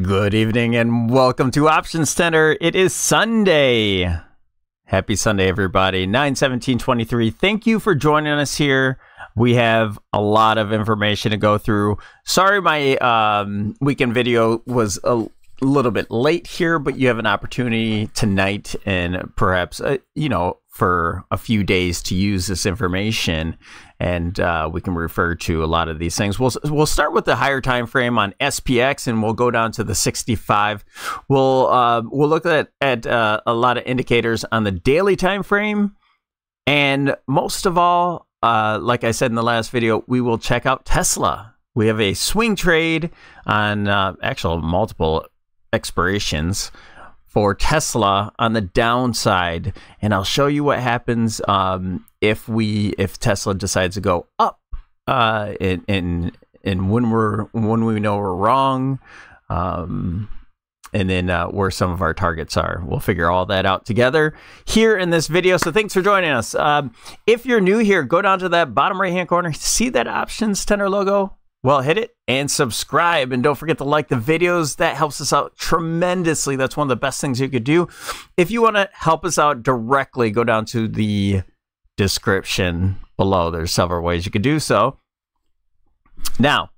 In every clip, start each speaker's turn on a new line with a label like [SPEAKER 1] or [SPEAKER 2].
[SPEAKER 1] Good evening and welcome to Options Tender. It is Sunday. Happy Sunday, everybody. 91723. Thank you for joining us here. We have a lot of information to go through. Sorry, my um, weekend video was a little bit late here, but you have an opportunity tonight and perhaps, uh, you know, for a few days to use this information and uh, we can refer to a lot of these things. We'll we'll start with the higher time frame on SPX, and we'll go down to the 65. We'll uh, we'll look at at uh, a lot of indicators on the daily time frame, and most of all, uh, like I said in the last video, we will check out Tesla. We have a swing trade on uh, actual multiple expirations for Tesla on the downside, and I'll show you what happens um, if we if Tesla decides to go up, uh, and and and when we're when we know we're wrong, um, and then uh, where some of our targets are. We'll figure all that out together here in this video. So thanks for joining us. Um, if you're new here, go down to that bottom right hand corner. See that options tender logo? Well, hit it and subscribe. And don't forget to like the videos. That helps us out tremendously. That's one of the best things you could do. If you want to help us out directly, go down to the description below. There's several ways you could do so. Now,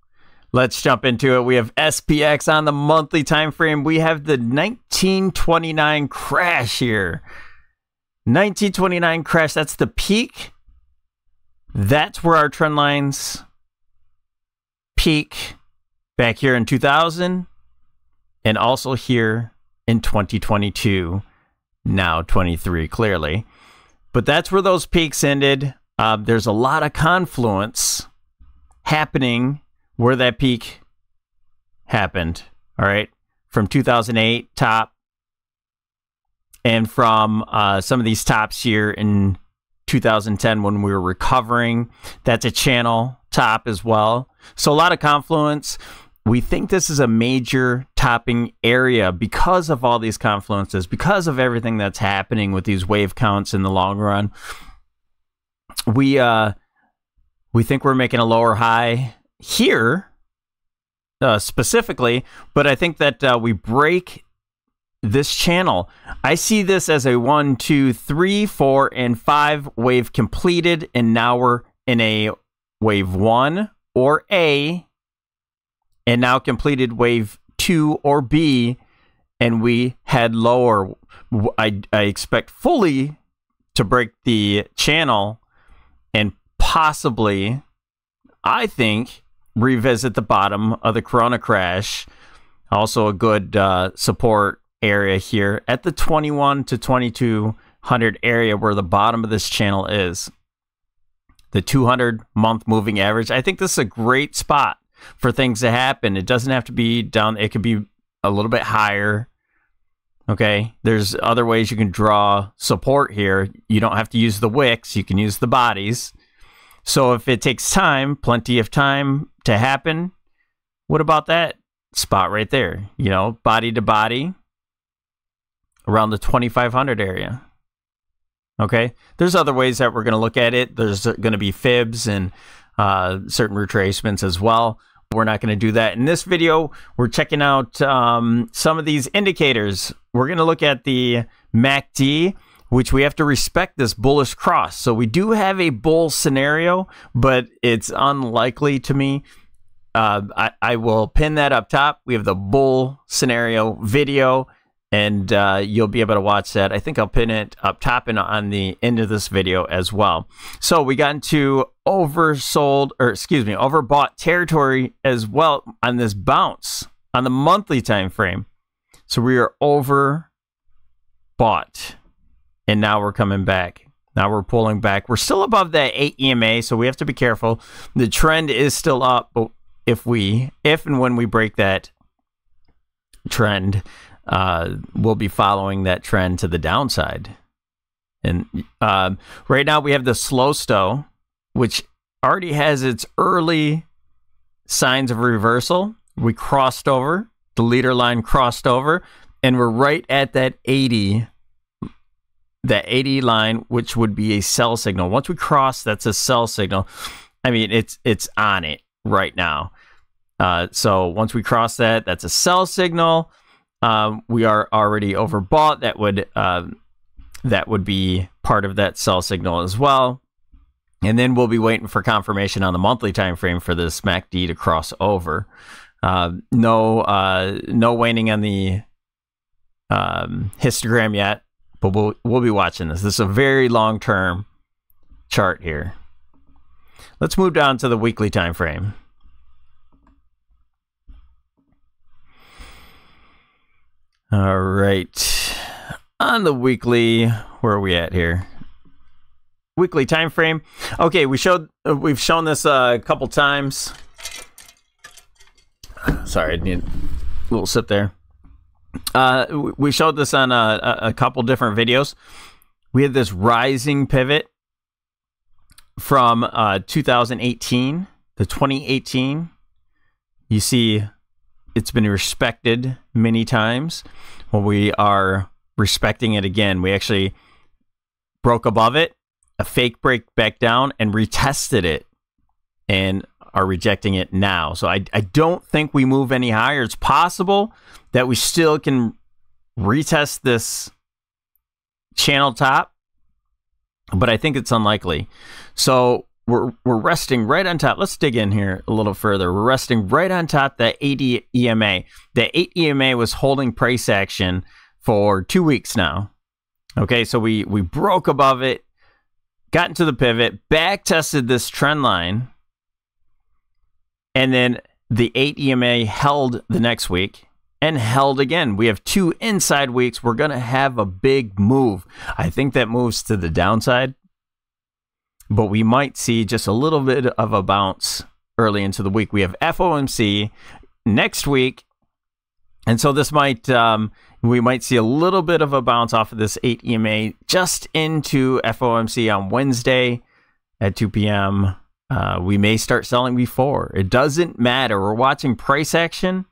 [SPEAKER 1] let's jump into it. We have SPX on the monthly time frame. We have the 1929 crash here. 1929 crash, that's the peak. That's where our trend lines peak back here in 2000 and also here in 2022, now 23 clearly. But that's where those peaks ended. Uh, there's a lot of confluence happening where that peak happened. All right. From 2008 top and from uh, some of these tops here in 2010 when we were recovering. That's a channel top as well. So a lot of confluence. We think this is a major topping area because of all these confluences, because of everything that's happening with these wave counts in the long run. We uh we think we're making a lower high here uh, specifically, but I think that uh, we break this channel. I see this as a one, two, three, four, and five wave completed, and now we're in a wave one or A, and now completed wave two or B, and we head lower. I, I expect fully to break the channel and possibly, I think, revisit the bottom of the Corona crash. Also, a good uh, support area here at the 21 to 2200 area where the bottom of this channel is the 200 month moving average. I think this is a great spot for things to happen. It doesn't have to be down, it could be a little bit higher. Okay, there's other ways you can draw support here. You don't have to use the wicks, you can use the bodies. So if it takes time, plenty of time to happen, what about that spot right there? You know, body to body around the 2500 area. Okay. There's other ways that we're going to look at it. There's going to be fibs and uh, certain retracements as well. We're not going to do that in this video. We're checking out um, some of these indicators. We're going to look at the MACD, which we have to respect this bullish cross. So we do have a bull scenario, but it's unlikely to me. Uh, I, I will pin that up top. We have the bull scenario video and uh, you'll be able to watch that. I think I'll pin it up top and on the end of this video as well. So we got into oversold, or excuse me, overbought territory as well on this bounce on the monthly time frame. So we are overbought, and now we're coming back. Now we're pulling back. We're still above that 8 EMA, so we have to be careful. The trend is still up, but if we, if and when we break that trend, uh, we'll be following that trend to the downside. And uh, right now we have the slow stoch, which already has its early signs of reversal. We crossed over, the leader line crossed over, and we're right at that 80 that 80 line which would be a sell signal once we cross that's a sell signal i mean it's it's on it right now Uh, so once we cross that, that's a sell signal. Um, we are already overbought. That would um, that would be part of that sell signal as well. And then we'll be waiting for confirmation on the monthly time frame for this MACD to cross over. Uh, no, uh, no waning on the um, histogram yet, but we'll we'll be watching this. This is a very long term chart here. Let's move down to the weekly time frame. All right. On the weekly, where are we at here? Weekly time frame. Okay, we showed uh, we've shown this uh, a couple times. Sorry, I need a little sip there. Uh, we showed this on a, a couple different videos. We had this rising pivot from uh, 2018 to 2018. You see, it's been respected many times. Well, we are respecting it again. We actually broke above it, a fake break back down, and retested it, and are rejecting it now. So I, I don't think we move any higher. It's possible that we still can retest this channel top, but I think it's unlikely. So we're we're resting right on top. Let's dig in here a little further. We're resting right on top the 80 EMA. The 8 EMA was holding price action for two weeks now. Okay, so we we broke above it, got into the pivot, back tested this trend line, and then the 8 EMA held the next week and held again. We have two inside weeks. We're going to have a big move. I think that moves to the downside but we might see just a little bit of a bounce early into the week. We have FOMC next week, and so this might um, we might see a little bit of a bounce off of this 8 EMA just into FOMC on Wednesday at 2 p.m. Uh, we may start selling before. It doesn't matter. We're watching price action.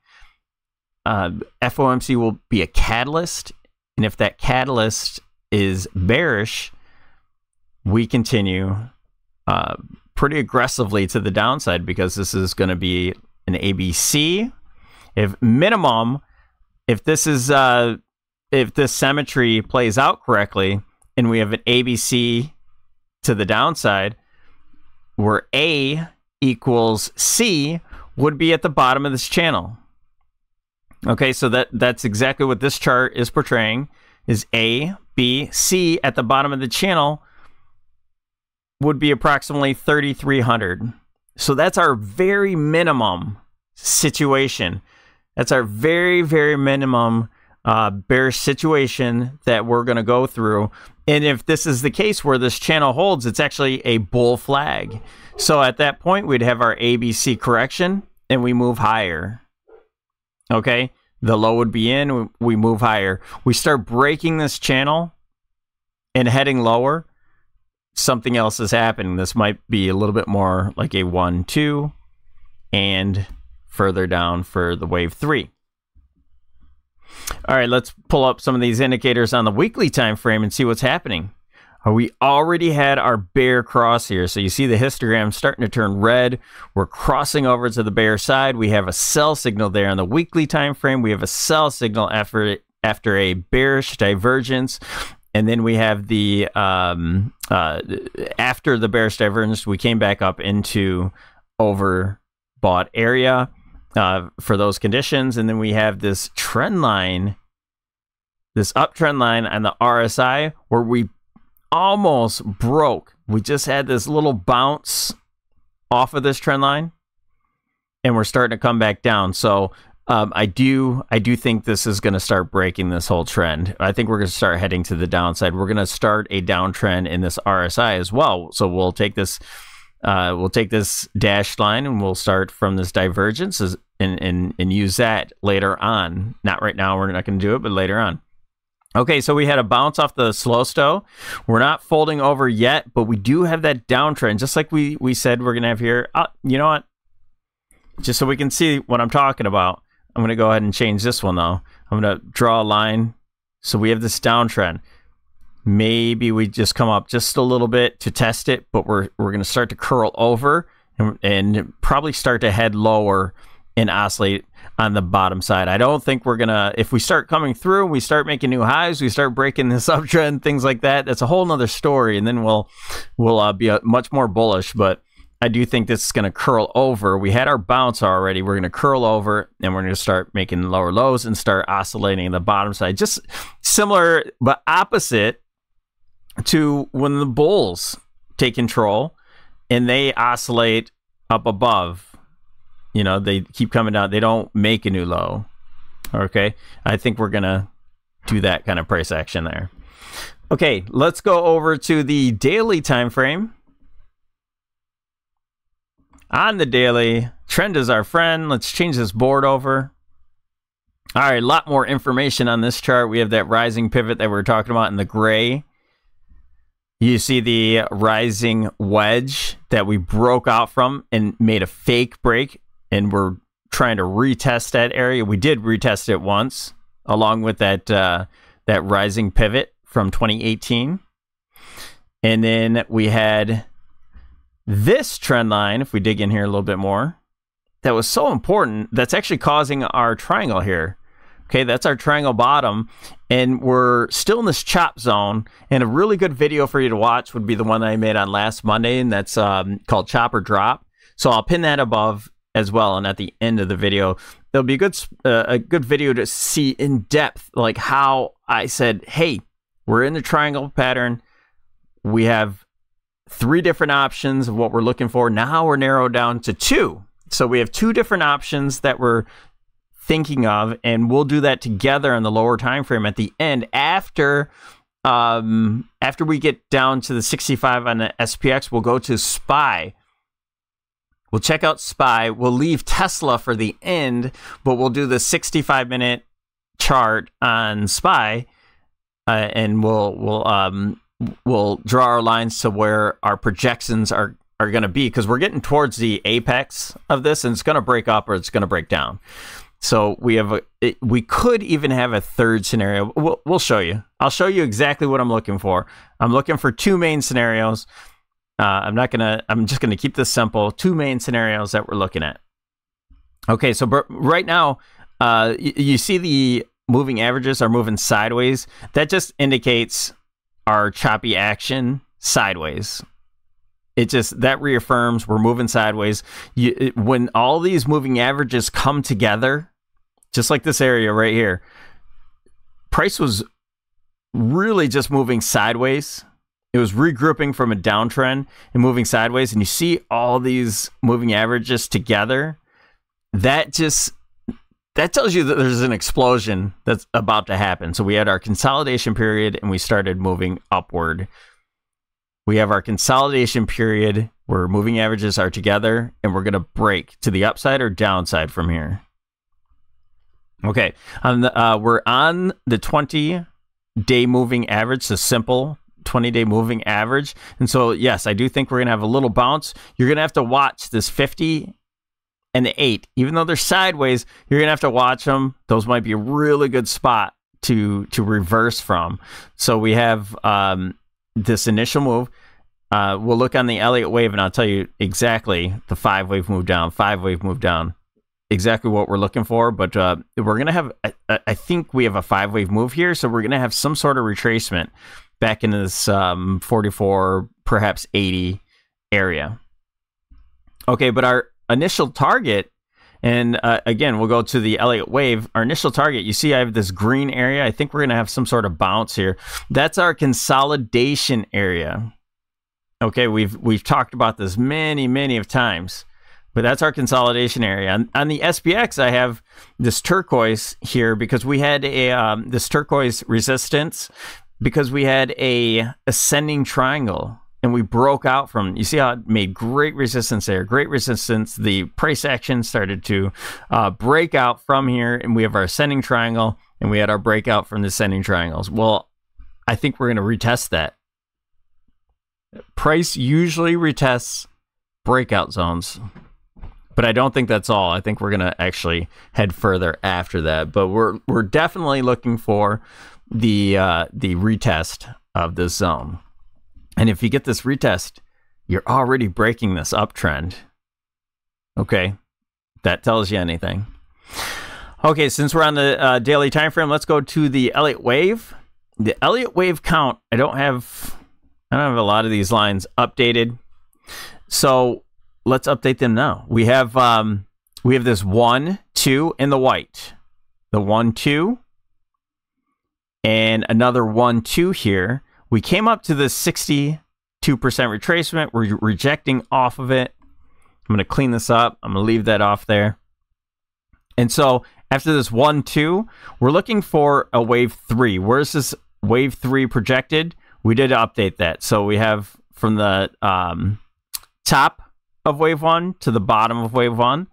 [SPEAKER 1] Uh, FOMC will be a catalyst, and if that catalyst is bearish, we continue uh, pretty aggressively to the downside because this is going to be an ABC. If minimum, if this is uh, if this symmetry plays out correctly, and we have an ABC to the downside, where A equals C would be at the bottom of this channel. Okay, so that that's exactly what this chart is portraying is A, B, C at the bottom of the channel would be approximately 3,300. So that's our very minimum situation. That's our very, very minimum uh, bear situation that we're going to go through. And if this is the case where this channel holds, it's actually a bull flag. So at that point, we'd have our ABC correction and we move higher. Okay. The low would be in, we move higher. We start breaking this channel and heading lower something else is happening. This might be a little bit more like a 1 2 and further down for the wave 3. All right, let's pull up some of these indicators on the weekly time frame and see what's happening. Uh, we already had our bear cross here. So you see the histogram starting to turn red. We're crossing over to the bear side. We have a sell signal there on the weekly time frame. We have a sell signal after after a bearish divergence and then we have the um, uh, after the bearish divergence, we came back up into overbought area uh, for those conditions, and then we have this trend line, this uptrend line on the RSI where we almost broke. We just had this little bounce off of this trend line, and we're starting to come back down. So um, I do I do think this is going to start breaking this whole trend. I think we're going to start heading to the downside. We're going to start a downtrend in this RSI as well. So we'll take this uh, we'll take this dashed line and we'll start from this divergence and, and, and use that later on. Not right now, we're not going to do it, but later on. Okay, so we had a bounce off the slow stoch. We're not folding over yet, but we do have that downtrend, just like we, we said we're going to have here. Uh, you know what? Just so we can see what I'm talking about. I'm going to go ahead and change this one though. I'm going to draw a line. So we have this downtrend. Maybe we just come up just a little bit to test it, but we're, we're going to start to curl over and, and probably start to head lower and oscillate on the bottom side. I don't think we're gonna if we start coming through, we start making new highs, we start breaking this uptrend, things like that. That's a whole nother story, and then we'll we'll uh, be much more bullish. But I do think this is going to curl over. We had our bounce already. We're going to curl over and we're going to start making lower lows and start oscillating the bottom side. Just similar, but opposite to when the bulls take control and they oscillate up above. You know, they keep coming down. They don't make a new low. Okay. I think we're going to do that kind of price action there. Okay, let's go over to the daily time frame on the daily. Trend is our friend. Let's change this board over. All right, a lot more information on this chart. We have that rising pivot that we were talking about in the gray. You see the rising wedge that we broke out from and made a fake break, and we're trying to retest that area. We did retest it once, along with that uh, that rising pivot from 2018, and then we had this trend line, if we dig in here a little bit more, that was so important, that's actually causing our triangle here. Okay, that's our triangle bottom, and we're still in this chop zone. And a really good video for you to watch would be the one I made on last Monday, and that's um, called Chop or Drop. So I'll pin that above as well, and at the end of the video, there'll be a good uh, a good video to see in depth, like how I said, "Hey, we're in the triangle pattern. We have three different options of what we're looking for. Now we're narrowed down to two. So we have two different options that we're thinking of, and we'll do that together in the lower time frame at the end after um, after we get down to the 65 on the SPX, we'll go to SPY. We'll check out SPY. We'll leave Tesla for the end, but we'll do the 65 minute chart on SPY, uh, and we'll we'll um, we'll draw our lines to where our projections are are going to be because we're getting towards the apex of this and it's going to break up or it's going to break down. So we have a it, we could even have a third scenario. We'll, we'll show you. I'll show you exactly what I'm looking for. I'm looking for two main scenarios. Uh, I'm not gonna. I'm just gonna keep this simple. Two main scenarios that we're looking at. Okay, so right now, uh, you see the moving averages are moving sideways. That just indicates our choppy action sideways. It just that reaffirms we're moving sideways. You, it, when all these moving averages come together, just like this area right here, price was really just moving sideways. It was regrouping from a downtrend and moving sideways, and you see all these moving averages together. That just that tells you that there's an explosion that's about to happen. So we had our consolidation period and we started moving upward. We have our consolidation period where moving averages are together and we're going to break to the upside or downside from here. Okay, on the, uh, we're on the 20 day moving average, the simple 20 day moving average. And so, yes, I do think we're going to have a little bounce. You're going to have to watch this 50 and the eight, even though they're sideways, you're gonna have to watch them. Those might be a really good spot to to reverse from. So we have um, this initial move. Uh, we'll look on the Elliott wave, and I'll tell you exactly the five wave move down, five wave move down, exactly what we're looking for. But uh, we're gonna have, I, I, think we have a five wave move here, so we're gonna have some sort of retracement back into this um, 44, perhaps 80 area. Okay, but our initial target, and uh, again, we'll go to the Elliott wave. Our initial target, you see, I have this green area. I think we're going to have some sort of bounce here. That's our consolidation area. Okay, we've we've talked about this many, many of times, but that's our consolidation area. On, on the SPX, I have this turquoise here because we had a um, this turquoise resistance because we had a ascending triangle and we broke out from you see how it made great resistance there great resistance. The price action started to uh, break out from here and we have our ascending triangle and we had our breakout from the ascending triangles. Well i think we're going to retest that. Price usually retests breakout zones but i don't think that's all. I think we're going to actually head further after that but we're we're definitely looking for the uh, the retest of this zone and if you get this retest, you're already breaking this uptrend. Okay. that tells you anything. Okay, since we're on the uh, daily time frame, let's go to the Elliott wave. The Elliott wave count. I don't have I don't have a lot of these lines updated. So let's update them now. We have um, we have this one, two in the white. The one, two, and another one, two here. We came up to the 62% retracement. We're rejecting off of it. I'm going to clean this up. I'm going to leave that off there. And so after this one, two, we're looking for a wave three. Where's this wave three projected? We did update that. So we have from the um, top of wave one to the bottom of wave one,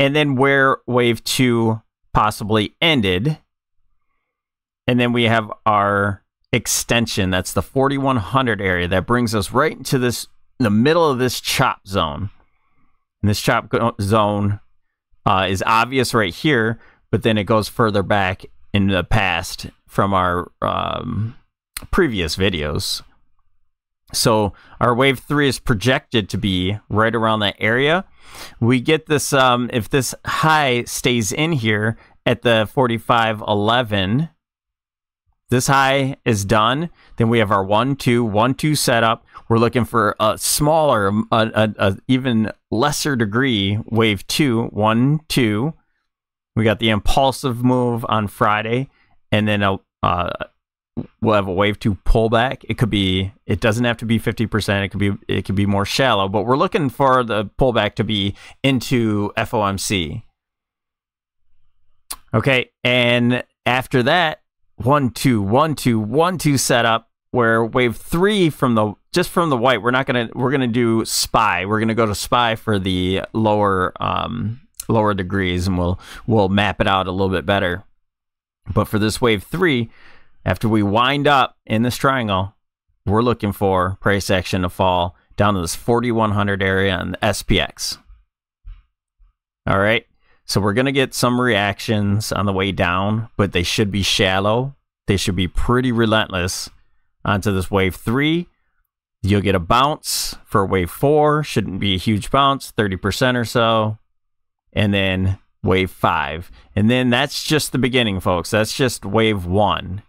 [SPEAKER 1] and then where wave two possibly ended. And then we have our extension. That's the 4100 area that brings us right into this, the middle of this chop zone. And this chop zone uh, is obvious right here, but then it goes further back in the past from our um, previous videos. So our wave three is projected to be right around that area. We get this, um, if this high stays in here at the 4511, this high is done. Then we have our one, two, one, two setup. We're looking for a smaller, a, a, a even lesser degree wave two, one, two. We got the impulsive move on Friday, and then a uh, we'll have a wave two pullback. It could be, it doesn't have to be 50%. It could be, it could be more shallow, but we're looking for the pullback to be into FOMC. Okay. And after that, one, two, one, two, one, two setup where wave three from the, just from the white, we're not to, we're to do SPY. We're to go to SPY for the lower, um, lower degrees and we'll, we'll map it out a little bit better. But for this wave three, after we wind up in this triangle, we're looking for price action to fall down to this 4100 area on the SPX. All right. So we're going to get some reactions on the way down, but they should be shallow. They should be pretty relentless onto this wave three. You'll get a bounce for wave four. Shouldn't be a huge bounce, 30% or so. And then wave five. And then that's just the beginning, folks. That's just wave one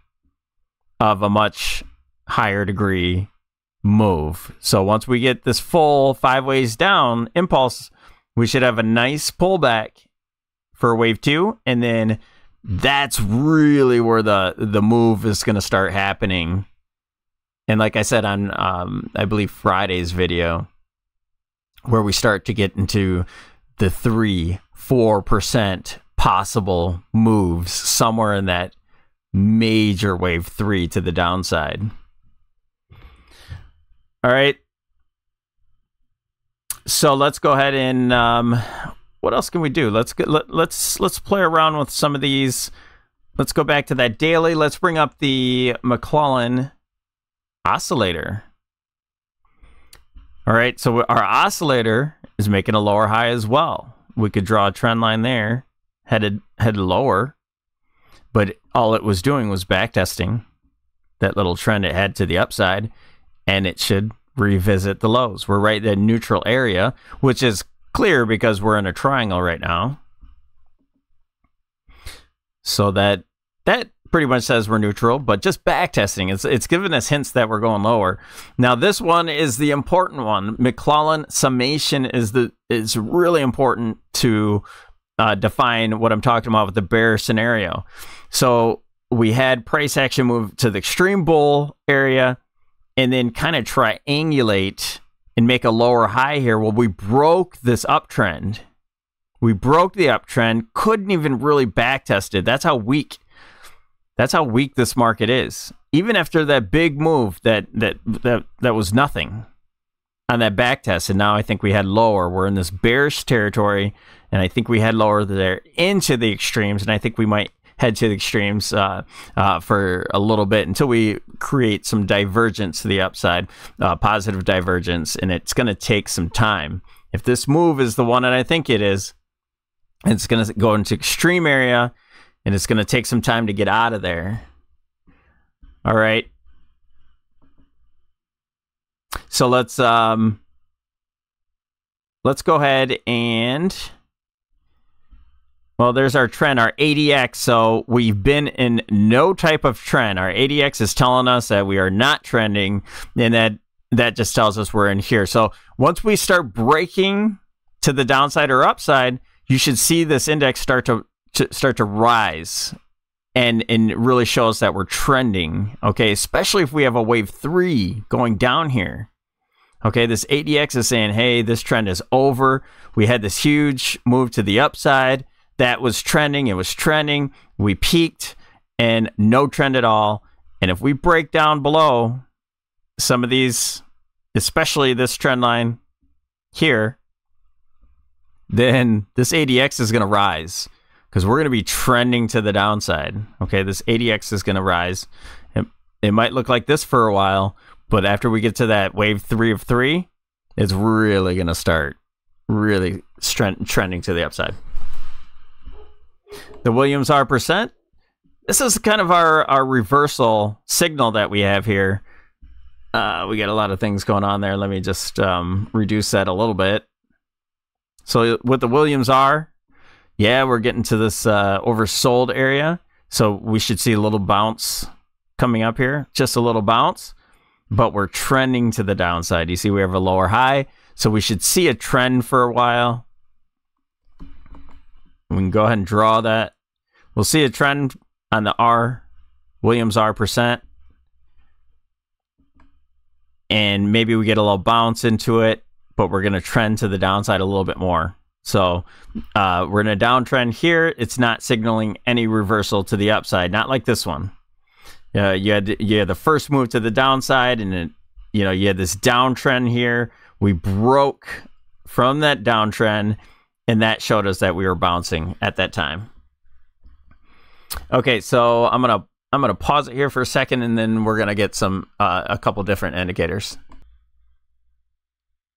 [SPEAKER 1] of a much higher degree move. So once we get this full five ways down impulse, we should have a nice pullback for wave two, and then that's really where the the move is going to start happening. And like I said on, um, I believe Friday's video, where we start to get into the three, four percent possible moves somewhere in that major wave three to the downside. All right. So let's go ahead and um, what else can we do? Let's get let, let's let's play around with some of these. Let's go back to that daily. Let's bring up the McClellan oscillator. All right, so our oscillator is making a lower high as well. We could draw a trend line there, headed headed lower but all it was doing was backtesting that little trend it had to the upside, and it should revisit the lows. We're right in neutral area, which is clear because we're in a triangle right now. So that that pretty much says we're neutral, but just backtesting. It's it's giving us hints that we're going lower. Now this one is the important one. McClellan summation is the is really important to uh, define what I'm talking about with the bear scenario. So we had price action move to the extreme bull area and then kind of triangulate and make a lower high here. Well, we broke this uptrend. We broke the uptrend, couldn't even really backtest it. That's how weak that's how weak this market is. Even after that big move that that that that was nothing on that back test, and now I think we had lower. We're in this bearish territory, and I think we had lower there into the extremes, and I think we might head to the extremes uh, uh, for a little bit until we create some divergence to the upside, uh, positive divergence, and it's going to take some time. If this move is the one that I think it is, it's going to go into extreme area, and it's going to take some time to get out of there. All right. So let's um let's go ahead and Well, there's our trend, our ADX. So we've been in no type of trend. Our ADX is telling us that we are not trending, and that that just tells us we're in here. So once we start breaking to the downside or upside, you should see this index start to, to start to rise and and really show us that we're trending. Okay, especially if we have a wave three going down here. Okay, this ADX is saying, hey, this trend is over. We had this huge move to the upside that was trending. It was trending. We peaked and no trend at all. And if we break down below some of these, especially this trend line here, then this ADX is going to rise because we're going to be trending to the downside. Okay, this ADX is going to rise. It, it might look like this for a while, but after we get to that wave three of three, it's really going to start really trending to the upside. The Williams R percent. This is kind of our, our reversal signal that we have here. Uh, we got a lot of things going on there. Let me just um, reduce that a little bit. So with the Williams R, yeah, we're getting to this uh, oversold area. So we should see a little bounce coming up here, just a little bounce, but we're trending to the downside. You see, we have a lower high, so we should see a trend for a while. We can go ahead and draw that. We'll see a trend on the R, Williams R percent. And maybe we get a little bounce into it, but we're going to trend to the downside a little bit more. So uh, we're in a downtrend here. It's not signaling any reversal to the upside, not like this one. Uh, you had you had the first move to the downside, and it, you know you had this downtrend here. We broke from that downtrend and that showed us that we were bouncing at that time. Okay, so I'm gonna I'm gonna pause it here for a second, and then we're gonna get some uh, a couple different indicators.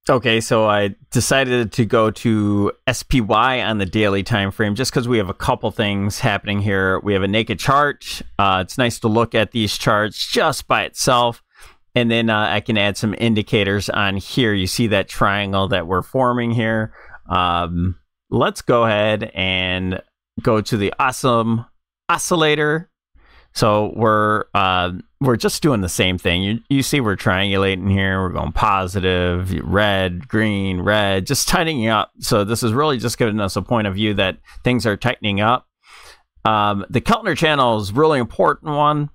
[SPEAKER 1] Okay, so I decided to go to SPY on the daily time frame just because we have a couple things happening here. We have a naked chart. Uh, it's nice to look at these charts just by itself. And then uh, I can add some indicators on here. You see that triangle that we're forming here. Um, let's go ahead and go to the awesome oscillator. So we're uh, we're just doing the same thing. You you see we're triangulating here. We're going positive, red, green, red, just tightening up. So this is really just giving us a point of view that things are tightening up. Um, the Keltner channel is really important one.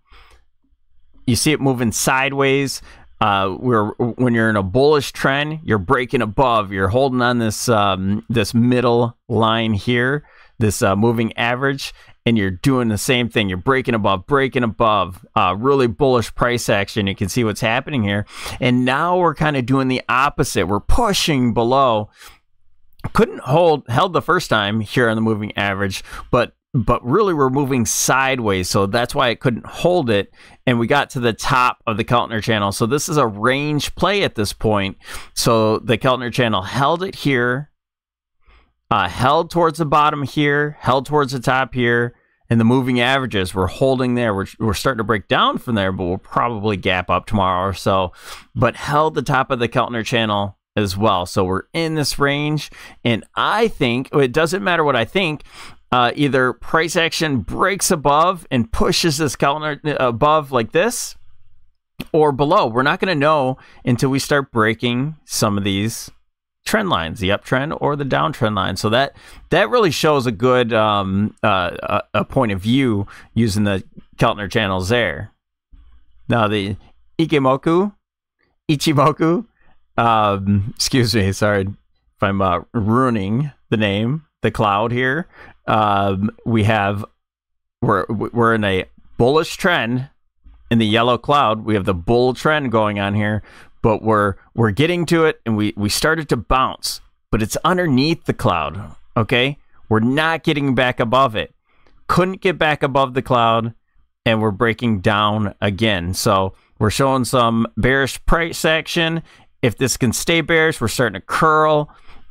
[SPEAKER 1] You see it moving sideways uh, we're when you're in a bullish trend, you're breaking above. You're holding on this um, this middle line here, this uh, moving average, and you're doing the same thing. You're breaking above, breaking above. Uh, really bullish price action. You can see what's happening here. And now we're kind of doing the opposite. We're pushing below. Couldn't hold held the first time here on the moving average, but but really we're moving sideways. So that's why it couldn't hold it. And we got to the top of the Keltner channel. So this is a range play at this point. So the Keltner channel held it here, uh, held towards the bottom here, held towards the top here. And the moving averages we're holding there. We're, we're starting to break down from there, but we'll probably gap up tomorrow or so. But held the top of the Keltner channel as well. So we're in this range. And I think it doesn't matter what I think uh, either price action breaks above and pushes this calendar uh, above like this or below. We're not going to know until we start breaking some of these trend lines, the uptrend or the downtrend line. So that that really shows a good um, uh, a, point of view using the Keltner channels there. Now the Ikimoku, Ichimoku, um, excuse me, sorry if I'm uh, ruining the name, the cloud here. Um, we have we're we're in a bullish trend in the yellow cloud. We have the bull trend going on here, but we're we're getting to it, and we we started to bounce, but it's underneath the cloud. Okay, we're not getting back above it. Couldn't get back above the cloud, and we're breaking down again. So we're showing some bearish price action. If this can stay bearish, we're starting to curl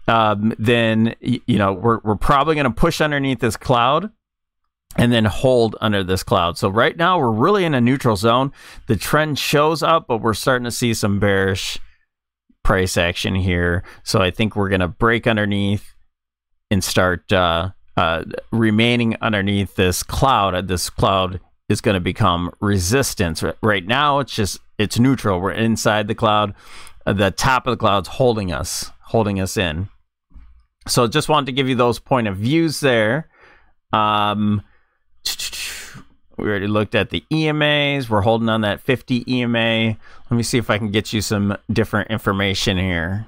[SPEAKER 1] um, then you know we're we're probably going to push underneath this cloud and then hold under this cloud. So right now we're really in a neutral zone. The trend shows up, but we're starting to see some bearish price action here. So I think we're going to break underneath and start uh, uh, remaining underneath this cloud. This cloud is going to become resistance. Right now, it's just it's neutral. We're inside the cloud. The top of the cloud's holding us, holding us in. So just wanted to give you those point of views there. Um, we already looked at the EMAs. We're holding on that 50 EMA. Let me see if I can get you some different information here.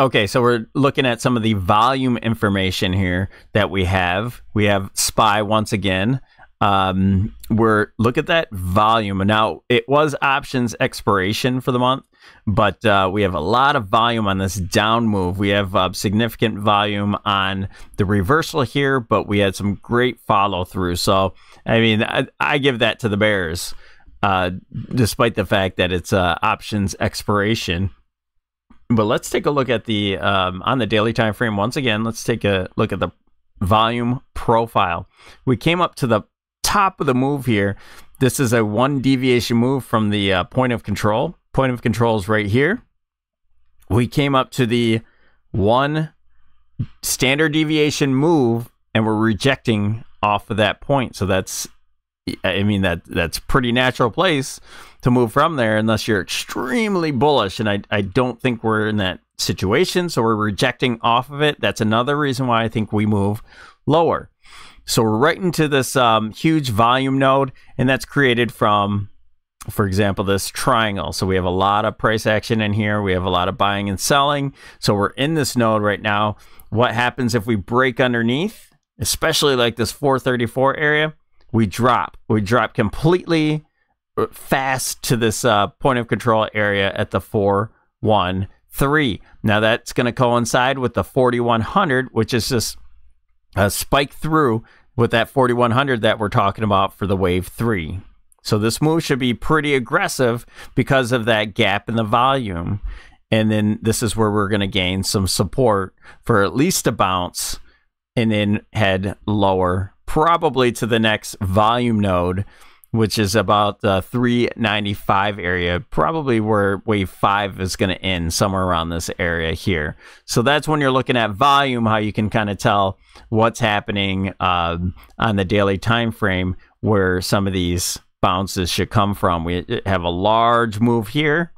[SPEAKER 1] Okay, so we're looking at some of the volume information here that we have. We have SPY once again. Um, we're look at that volume. Now it was options expiration for the month, but uh, we have a lot of volume on this down move. We have uh, significant volume on the reversal here, but we had some great follow through. So I mean, I, I give that to the Bears, uh, despite the fact that it's uh, options expiration. But let's take a look at the um, on the daily time frame once again. Let's take a look at the volume profile. We came up to the top of the move here. This is a one deviation move from the uh, point of control. Point of control is right here. We came up to the one standard deviation move and we're rejecting off of that point. So that's I mean that that's pretty natural place to move from there unless you're extremely bullish. And I, I don't think we're in that situation. So we're rejecting off of it. That's another reason why I think we move lower. So we're right into this um, huge volume node, and that's created from, for example, this triangle. So we have a lot of price action in here. We have a lot of buying and selling. So we're in this node right now. What happens if we break underneath, especially like this 434 area? We drop. We drop completely fast to this uh, point of control area at the 413. Now that's going to coincide with the 4100, which is just a spike through with that 4100 that we're talking about for the wave 3. So this move should be pretty aggressive because of that gap in the volume. And then this is where we're going to gain some support for at least a bounce and then head lower, probably to the next volume node which is about the 395 area, probably where wave five is going to end, somewhere around this area here. So that's when you're looking at volume, how you can kind of tell what's happening um, on the daily time frame, where some of these bounces should come from. We have a large move here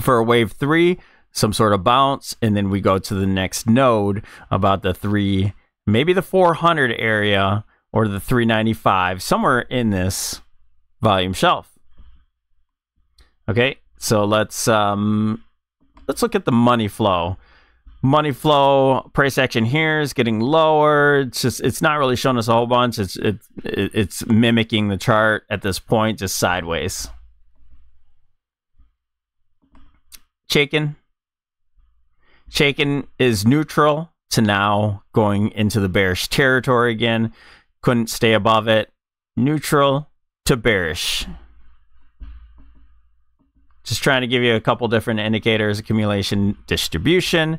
[SPEAKER 1] for wave three, some sort of bounce, and then we go to the next node about the three, maybe the 400 area or the 395 somewhere in this volume shelf. Okay, so let's um let's look at the money flow. Money flow price action here is getting lower. It's just it's not really showing us a whole bunch. It's it, it it's mimicking the chart at this point, just sideways. Chaikin. Chaikin is neutral to now going into the bearish territory again couldn't stay above it. Neutral to bearish. Just trying to give you a couple different indicators, accumulation, distribution,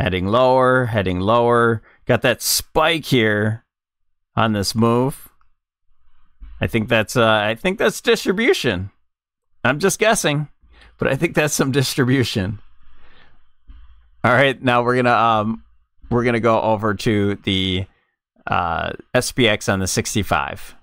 [SPEAKER 1] heading lower, heading lower. Got that spike here on this move. I think that's uh, I think that's distribution. I'm just guessing, but I think that's some distribution. All right, now we're gonna um, we're gonna go over to the uh, SPX on the 65.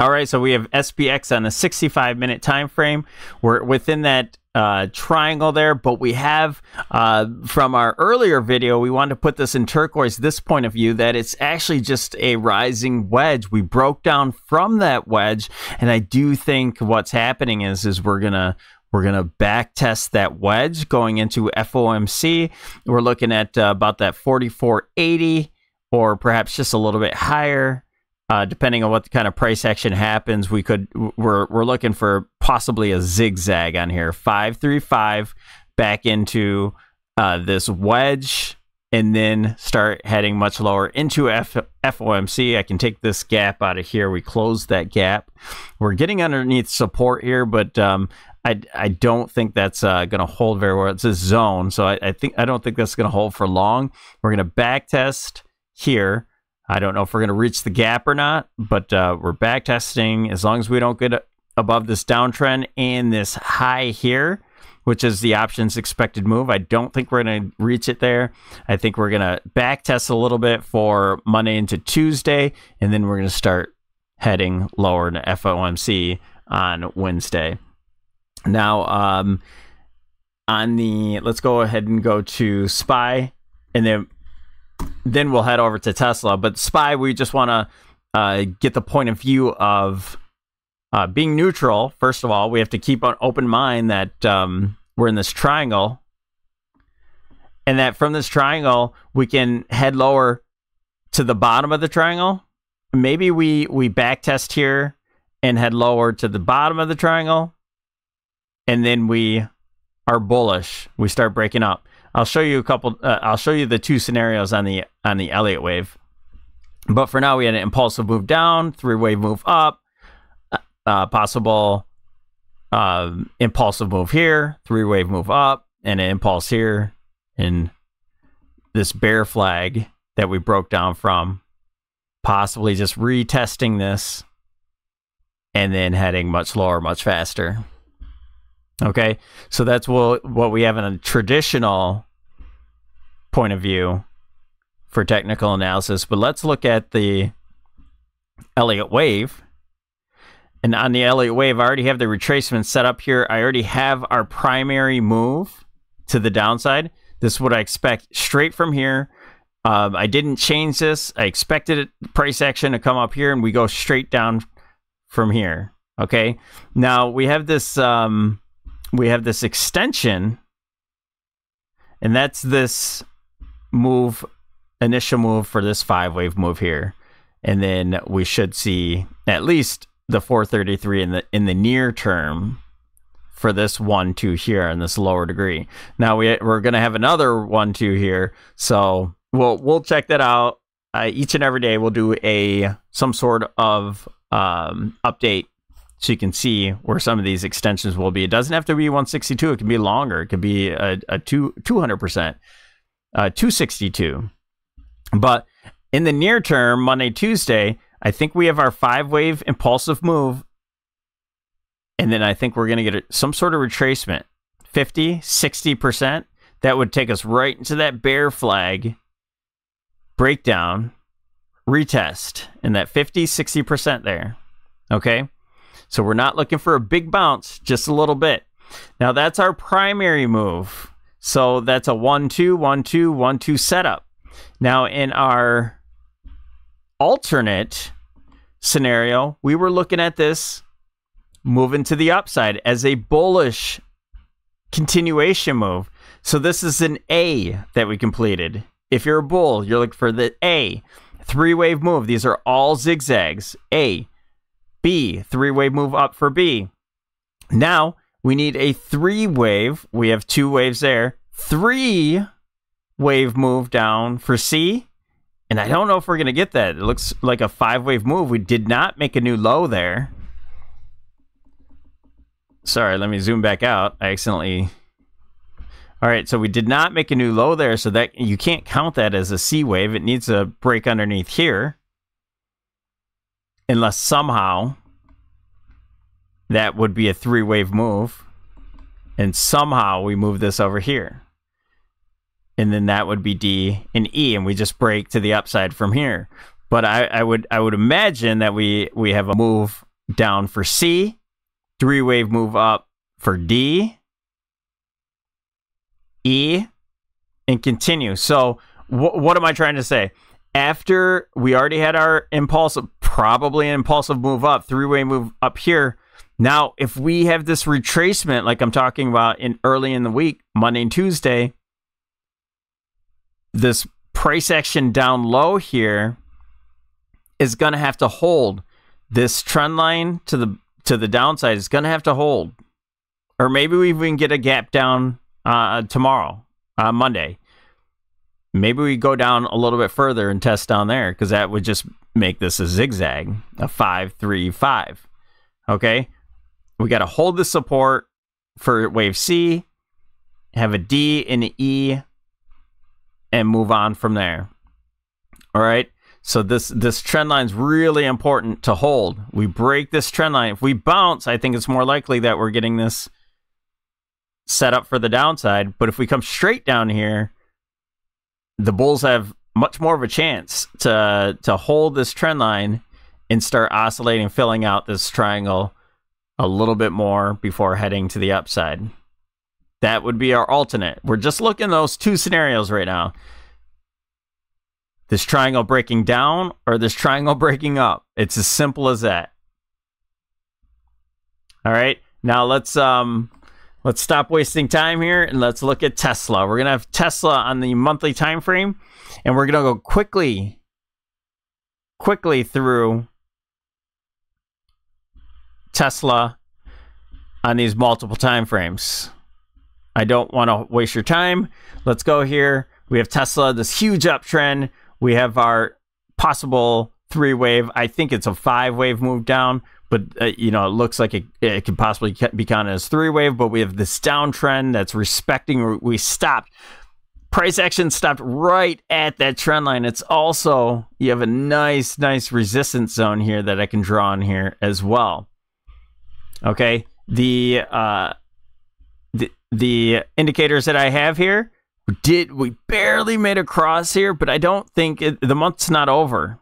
[SPEAKER 1] All right, so we have SPX on the 65 minute time frame. We're within that uh, triangle there, but we have uh, from our earlier video, we wanted to put this in turquoise, this point of view, that it's actually just a rising wedge. We broke down from that wedge, and I do think what's happening is is we're gonna we're going to back test that wedge going into FOMC. We're looking at uh, about that 4480 or perhaps just a little bit higher. Uh, depending on what kind of price action happens, we could we're we're looking for possibly a zigzag on here. Five three five back into uh, this wedge, and then start heading much lower into F- FOMC. I can take this gap out of here. We close that gap. We're getting underneath support here, but um, I, I don't think that's uh, going to hold very well. It's a zone, so I, I think I don't think that's going to hold for long. We're going to back test here. I don't know if we're going to reach the gap or not, but uh, we're back testing. As long as we don't get above this downtrend and this high here, which is the options expected move. I don't think we're going to reach it there. I think we're going to back test a little bit for Monday into Tuesday, and then we're going to start heading lower to FOMC on Wednesday. Now, um, on the let's go ahead and go to SPY, and then then we'll head over to Tesla. But SPY, we just want to uh, get the point of view of uh, being neutral. First of all, we have to keep an open mind that um, we're in this triangle, and that from this triangle we can head lower to the bottom of the triangle. Maybe we we back test here and head lower to the bottom of the triangle, and then we are bullish. We start breaking up. I'll show you a couple. Uh, I'll show you the two scenarios on the on the Elliott wave. But for now, we had an impulsive move down, three wave move up, uh, possible uh, impulsive move here, three wave move up, and an impulse here, and this bear flag that we broke down from. Possibly just retesting this and then heading much lower, much faster. Okay, so that's what what we have in a traditional point of view for technical analysis. But let's look at the Elliott wave. And on the Elliott wave, I already have the retracement set up here. I already have our primary move to the downside. This is what I expect straight from here. Um, I didn't change this. I expected price action to come up here, and we go straight down from here. Okay. Now we have this um, we have this extension, and that's this move, initial move for this five wave move here. And then we should see at least the 433 in the in the near term for this one two here in this lower degree. Now we we're gonna have another one two here, so we'll we'll check that out. Uh, each and every day we'll do a some sort of um, update so you can see where some of these extensions will be. It doesn't have to be 162. It can be longer. It could be a, a two, 200%, uh, 262. But in the near term, Monday, Tuesday, I think we have our five wave impulsive move. And then I think we're going to get some sort of retracement 50, 60%. That would take us right into that bear flag breakdown, retest, in that 50, 60% there. Okay. So we're not looking for a big bounce, just a little bit. Now that's our primary move. So that's a 1 2 1 2 1 2 setup. Now in our alternate scenario, we were looking at this moving to the upside as a bullish continuation move. So this is an A that we completed. If you're a bull, you're looking for the A. Three wave move. These are all zigzags. A, B, three wave move up for B. Now we need a three wave. We have two waves there. Three wave move down for C. And I don't know if we're going to get that. It looks like a five wave move. We did not make a new low there. Sorry, let me zoom back out. I accidentally. All right, so we did not make a new low there, so that you can't count that as a C wave. It needs to break underneath here unless somehow that would be a three wave move and somehow we move this over here. And then that would be D and E and we just break to the upside from here. But I, I would I would imagine that we we have a move down for C three wave move up for D E and continue. So wh- what am I trying to say? After we already had our impulsive, probably an impulsive move up, three way move up here. Now, if we have this retracement, like I'm talking about in early in the week, Monday and Tuesday, this price action down low here is going to have to hold. This trend line to the to the downside is going to have to hold, or maybe we even get a gap down uh, tomorrow, uh, Monday maybe we go down a little bit further and test down there because that would just make this a zigzag, a five, three, five. Okay. We got to hold the support for wave C, have a D and an E, and move on from there. All right. So this this trend line is really important to hold. We break this trend line. If we bounce, I think it's more likely that we're getting this set up for the downside. But if we come straight down here, the bulls have much more of a chance to to hold this trend line and start oscillating, filling out this triangle a little bit more before heading to the upside. That would be our alternate. We're just looking those two scenarios right now. This triangle breaking down or this triangle breaking up. It's as simple as that. All right. Now let's um let's stop wasting time here and let's look at Tesla. We're going to have Tesla on the monthly time frame and we're going to go quickly quickly through Tesla on these multiple time frames. I don't want to waste your time. Let's go here. We have Tesla, this huge uptrend. We have our possible three wave. I think it's a five wave move down, but uh, you know it looks like it, it could possibly be counted as three wave. But we have this downtrend that's respecting. We stopped. Price action stopped right at that trend line. It's also you have a nice, nice resistance zone here that I can draw on here as well. Okay, the uh, the the indicators that I have here did we barely made a cross here, but I don't think it, the month's not over.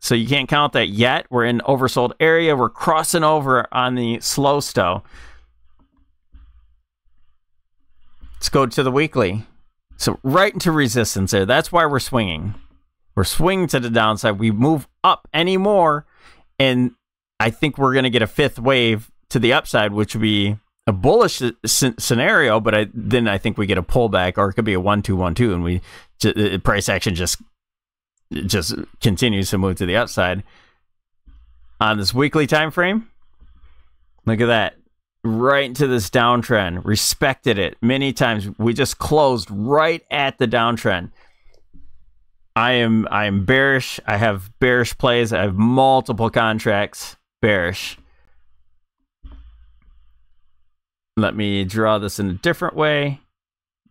[SPEAKER 1] So you can't count that yet. We're in oversold area. We're crossing over on the slow stoch. Let's go to the weekly. So right into resistance there. That's why we're swinging. We're swinging to the downside. We move up anymore, and I think we're going to get a fifth wave to the upside, which would be a bullish scenario, but I, then I think we get a pullback, or it could be a one two one two, and we the price action just just continues to move to the upside on this weekly time frame. Look at that, right into this downtrend. Respected it many times. We just closed right at the downtrend. I am I am bearish. I have bearish plays. I have multiple contracts bearish. Let me draw this in a different way.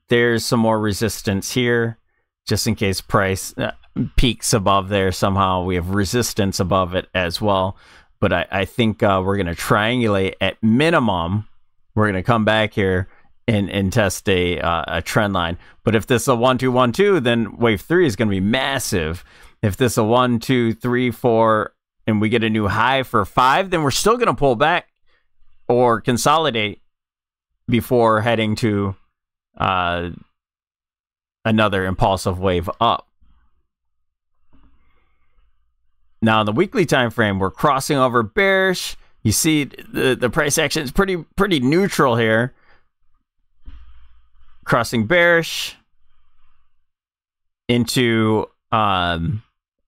[SPEAKER 1] There's some more resistance here, just in case price uh, peaks above there somehow. We have resistance above it as well. But I, I think uh, we're going to triangulate at minimum. We're going to come back here and, and test a, uh, a trend line. But if this is a 1 2 1 2, then wave three is going to be massive. If this is a 1 2 3 4, and we get a new high for five, then we're still going to pull back or consolidate before heading to uh, another impulsive wave up. Now, in the weekly time frame, we're crossing over bearish. You see the, the price action is pretty pretty neutral here. Crossing bearish into um,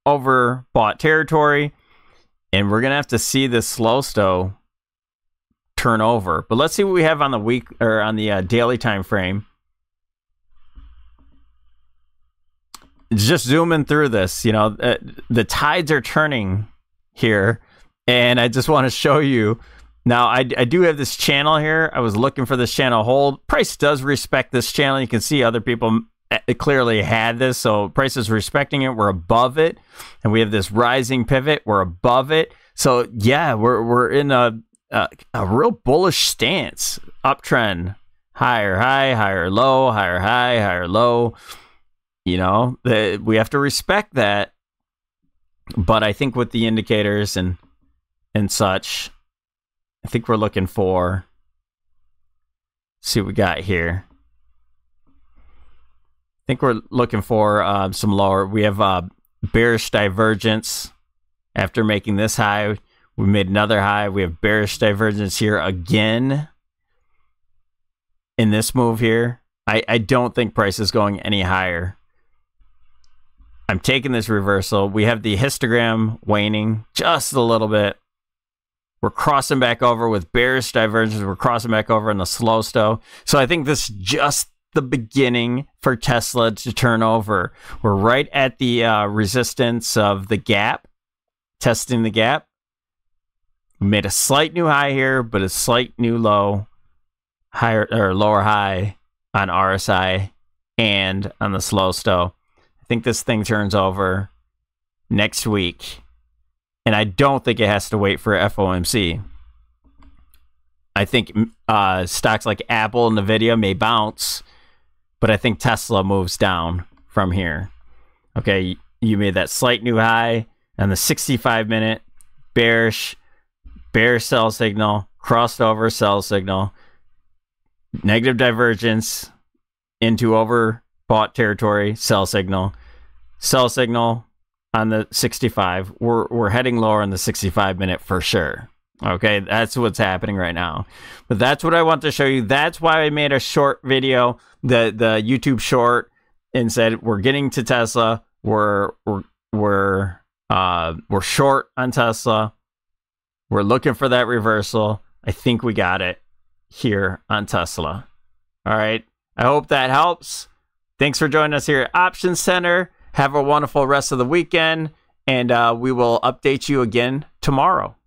[SPEAKER 1] overbought territory. And we're going to have to see this slow stoch turn over. But let's see what we have on the week or on the uh, daily time frame. Just zooming through this, you know, uh, the tides are turning here, and I just want to show you. Now, I, I do have this channel here. I was looking for this channel hold. Price does respect this channel. You can see other people uh, clearly had this, so Price is respecting it. We're above it, and we have this rising pivot. We're above it. So yeah, we're we're in a uh, a real bullish stance, uptrend, higher high, higher low, higher high, higher low. You know, the, we have to respect that. But I think with the indicators and and such, I think we're looking for. See what we got here. I think we're looking for uh, some lower. We have uh, bearish divergence after making this high. We made another high. We have bearish divergence here again in this move here. I, I don't think price is going any higher. I'm taking this reversal. We have the histogram waning just a little bit. We're crossing back over with bearish divergence. We're crossing back over in the slow stoch. So I think this is just the beginning for Tesla to turn over. We're right at the uh, resistance of the gap, testing the gap. We made a slight new high here, but a slight new low, higher or lower high on RSI and on the slow stoch. Think this thing turns over next week, and I don't think it has to wait for FOMC. I think uh, stocks like Apple and Nvidia may bounce, but I think Tesla moves down from here. Okay, you made that slight new high and the 65 minute bearish bear sell signal, crossed over sell signal, negative divergence into overbought territory, sell signal, sell signal on the 65. We're we're heading lower on the 65 minute for sure. Okay, that's what's happening right now. But that's what I want to show you. That's why I made a short video, the the YouTube short, and said we're getting to Tesla. We're we're we're uh we're short on Tesla. We're looking for that reversal. I think we got it here on Tesla. All right. I hope that helps. Thanks for joining us here at Options Tender. Have a wonderful rest of the weekend, and uh, we will update you again tomorrow.